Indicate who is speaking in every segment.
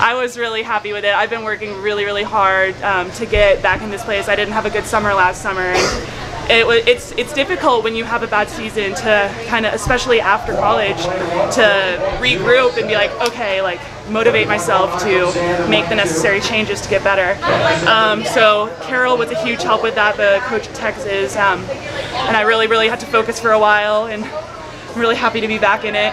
Speaker 1: I was really happy with it. I've been working really, really hard um, to get back in this place. I didn't have a good summer last summer. And, it was it's it's difficult when you have a bad season to kind of especially after college to regroup and be like okay like motivate myself to make the necessary changes to get better um, so Carol was a huge help with that the coach at Texas um, and I really really had to focus for a while and I'm really happy to be back in it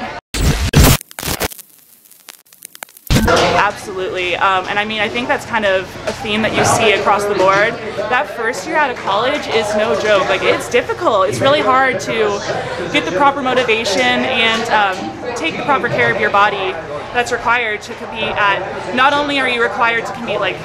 Speaker 1: Absolutely. Um, and I mean, I think that's kind of a theme that you see across the board. That first year out of college is no joke. Like, it's difficult. It's really hard to get the proper motivation and um, take the proper care of your body that's required to compete at. Not only are you required to compete, like,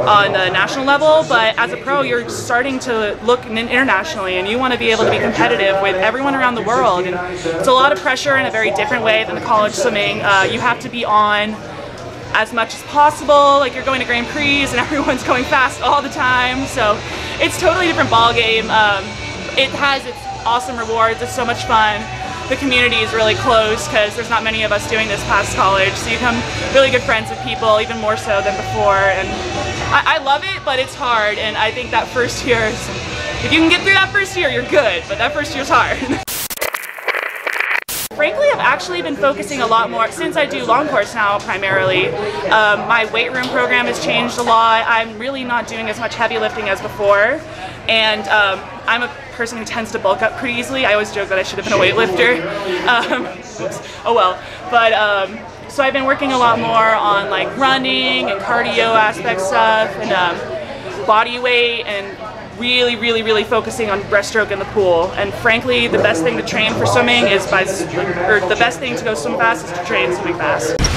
Speaker 1: on the national level, but as a pro, you're starting to look internationally and you want to be able to be competitive with everyone around the world. And it's a lot of pressure in a very different way than the college swimming. Uh, you have to be on as much as possible. Like you're going to Grand Prix and everyone's going fast all the time. So it's totally different ball game. Um, it has its awesome rewards. It's so much fun. The community is really close because there's not many of us doing this past college. So you become really good friends with people, even more so than before. And I, I love it, but it's hard. And I think that first year is, if you can get through that first year, you're good. But that first year's hard. frankly, I've actually been focusing a lot more, since I do long course now primarily, um, my weight room program has changed a lot. I'm really not doing as much heavy lifting as before. And um, I'm a person who tends to bulk up pretty easily. I always joke that I should have been a weightlifter. Um, oh well. But um, so I've been working a lot more on like running and cardio aspect stuff and um, body weight and really, really, really focusing on breaststroke in the pool. And frankly, the best thing to train for swimming is by, or the best thing to go swim fast is to train swimming fast.